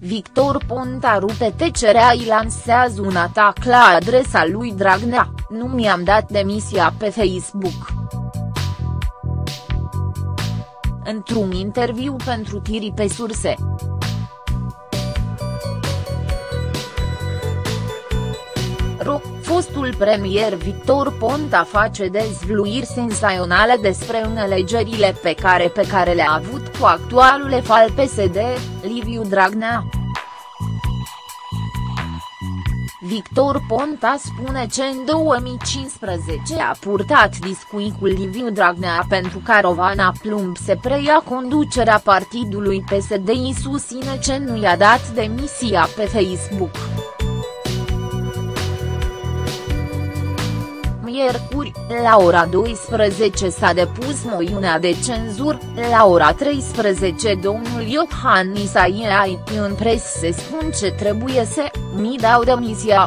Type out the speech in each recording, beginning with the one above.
Victor Ponta rupe tecerea îi lansează un atac la adresa lui Dragnea, nu mi-am dat demisia pe Facebook. Într-un interviu pentru Tiri pe surse. Ro, fostul premier Victor Ponta face dezvluiri senzaționale despre înțelegerile pe care pe care le-a avut cu actualul efal PSD, Liviu Dragnea. Victor Ponta spune că în 2015 a purtat discuții cu Liviu Dragnea pentru ca Rovana Plumb se preia conducerea partidului PSD și susține că nu i-a dat demisia pe Facebook. Miercuri, la ora 12 s-a depus moțiunea de cenzur, la ora 13 domnul Iohannis Aiai în pres se spun ce trebuie să mi dau demisia.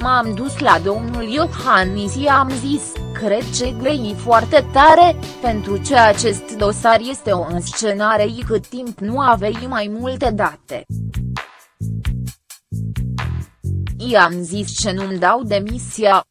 M-am dus la domnul Iohannis și am zis, cred că grei foarte tare, pentru ce acest dosar este o înscenare cât timp nu avei mai multe date. I-am zis ce nu-mi dau demisia.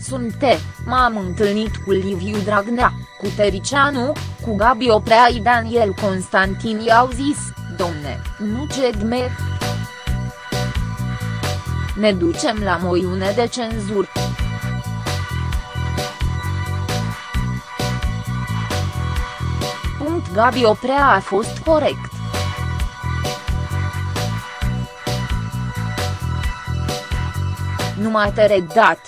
Sunte, m-am întâlnit cu Liviu Dragnea, cu Tericianu, cu Gabi Oprea și Daniel Constantin i-au zis, domne, nu cedme. Ne ducem la moiune de cenzură. Gabi Oprea a fost corect. Nu m-a teredat.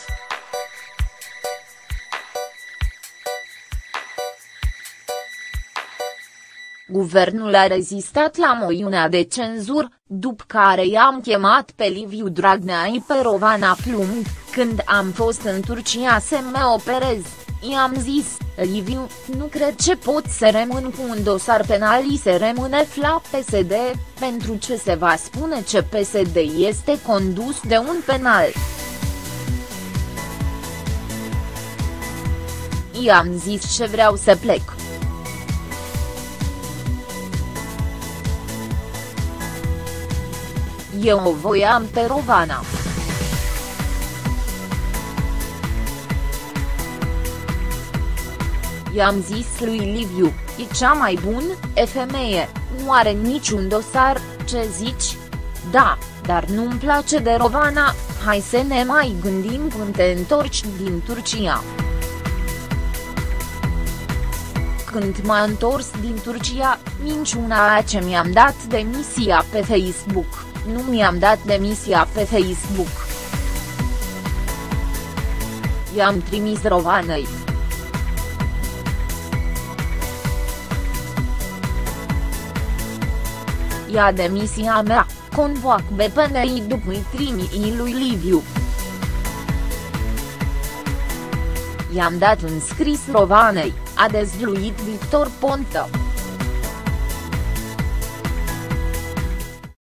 Guvernul a rezistat la moiunea de cenzur, după care i-am chemat pe Liviu Dragnea și pe Rovana Plumb, când am fost în Turcia să mă operez, i-am zis, Liviu, nu cred ce pot să rămân cu un dosar penal și să rămâne la PSD, pentru ce se va spune ce PSD este condus de un penal. I-am zis ce vreau să plec. Eu o voiam pe Rovana. I-am zis lui Liviu, e cea mai bun, e femeie, nu are niciun dosar, ce zici? Da, dar nu-mi place de Rovana, hai să ne mai gândim când te întorci din Turcia. Când m-a întors din Turcia, minciuna ce mi-am dat demisia pe Facebook, nu mi-am dat demisia pe Facebook. I-am trimis Rovanei. Ia demisia mea, convoac BPNI după trimii lui Liviu. I-am dat un scris Rovanei, a dezvluit Victor Ponta.